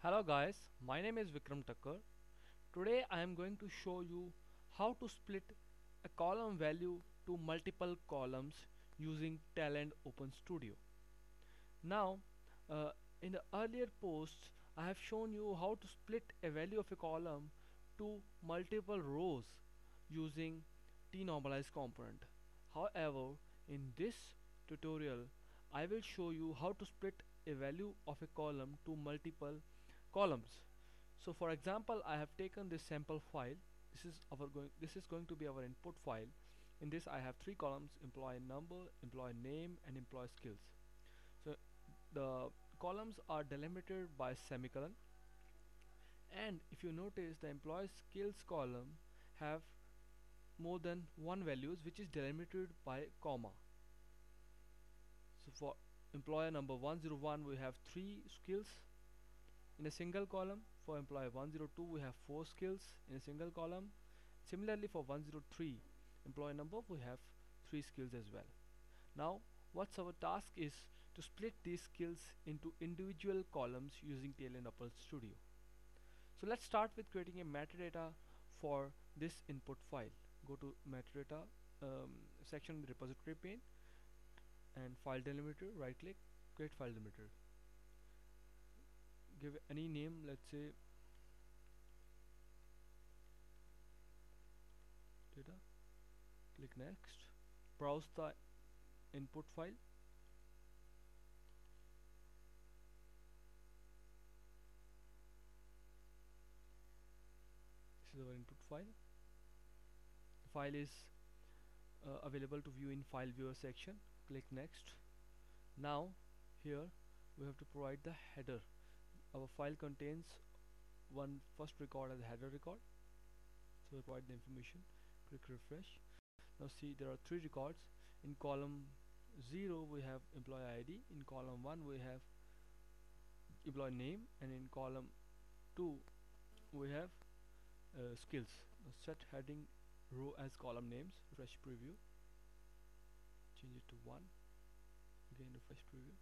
Hello guys, my name is Vikram Takkar. Today I am going to show you how to split a column value to multiple columns using Talend Open Studio. Now, uh, in the earlier posts, I have shown you how to split a value of a column to multiple rows using t-normalize component. However, in this tutorial, I will show you how to split a value of a column to multiple columns. So for example I have taken this sample file. This is our going this is going to be our input file. In this I have three columns employee number employee name and employee skills. So the columns are delimited by semicolon. And if you notice the employee skills column have more than one values which is delimited by comma. So for employer number 101 we have three skills in a single column for employee 102 we have four skills in a single column. Similarly for 103 employee number we have three skills as well. Now what's our task is to split these skills into individual columns using Talend Open Studio. So let's start with creating a metadata for this input file. Go to metadata um, section in the repository pane and file delimited right click create file delimited give any name let's say data click next browse the input file. This is our input file. The file is uh, available to view in file viewer section. Click next. Now here we have to provide the header our file contains one first record as a header record so provide the information. Click refresh. Now see there are three records. In column 0 we have employee ID in column 1 we have employee name. And in column 2 we have uh, skills. Now set heading row as column names. Refresh preview. Change it to 1 again refresh preview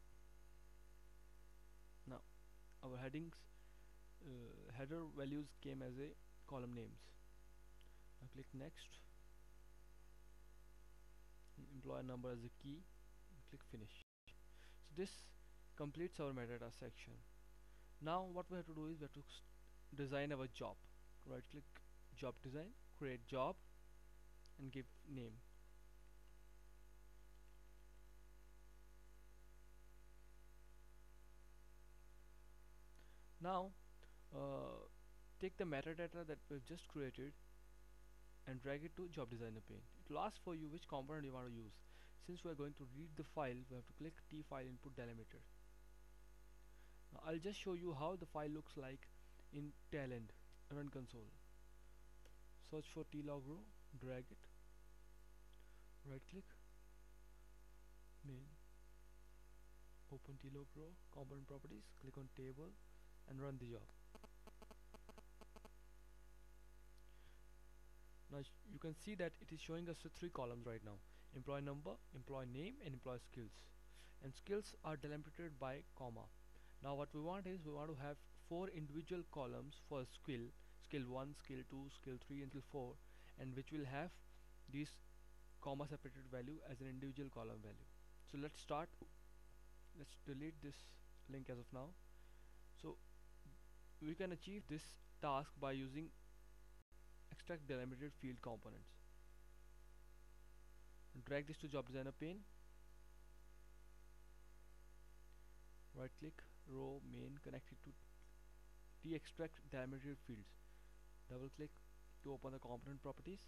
our headings uh, header values came as a column names. Now click next. Employer number as a key click finish. So this completes our metadata section. Now what we have to do is we have to design our job. Right click job design create job and give name now uh, take the metadata that we've just created and drag it to job designer pane. It will ask for you which component you want to use. Since we are going to read the file we have to click t file input delimited. Now I'll just show you how the file looks like in Talend run console. Search for tlog row drag it. Right click main. Open tlog row component properties click on table and run the job. Now you can see that it is showing us the three columns right now. Employee number employee name and employee skills. And skills are delimited by comma. Now what we want is we want to have four individual columns for skill skill 1 skill 2 skill 3 until 4 and which will have these comma separated value as an individual column value. So let's start. Let's delete this link as of now we can achieve this task by using extract delimited field components. Drag this to job designer pane. Right click row main connect it to t extract delimited fields. Double click to open the component properties.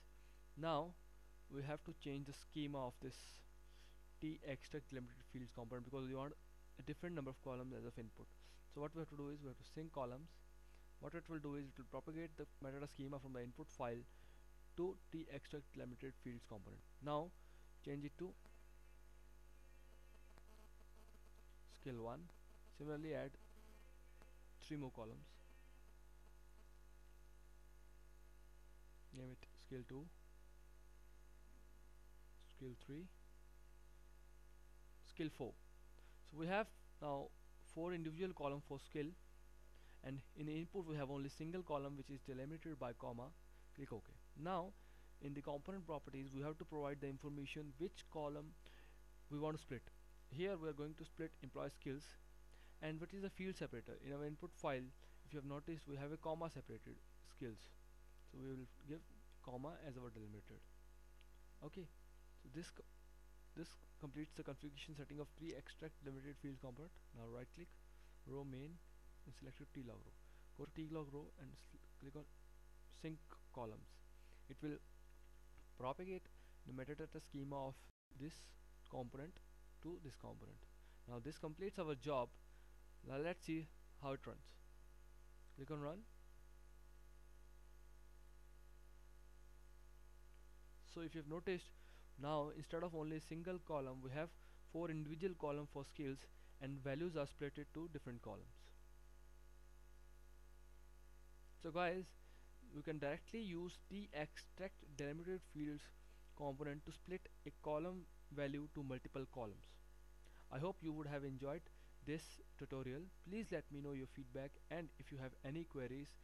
Now we have to change the schema of this t extract delimited fields component because we want a different number of columns as of input so what we have to do is we have to sync columns. What it will do is it will propagate the metadata schema from the input file to the extract delimited fields component. Now change it to skill 1 similarly add three more columns. Name it skill 2 skill 3 skill 4 so we have now four individual column for skill. And in input we have only single column which is delimited by comma. Click ok. Now in the component properties we have to provide the information which column we want to split. Here we are going to split employee skills. And what is the field separator? In our input file if you have noticed we have a comma separated skills. So we will give comma as our delimiter okay. So this this completes the configuration setting of pre-extract limited field component. Now right click row main and select tlog row. Go to tlog row and click on sync columns. It will propagate the metadata schema of this component to this component. Now this completes our job. Now let's see how it runs. Click on run. So if you've noticed now instead of only single column we have four individual column for skills and values are split to different columns. So guys you can directly use the extract delimited fields component to split a column value to multiple columns. I hope you would have enjoyed this tutorial. Please let me know your feedback and if you have any queries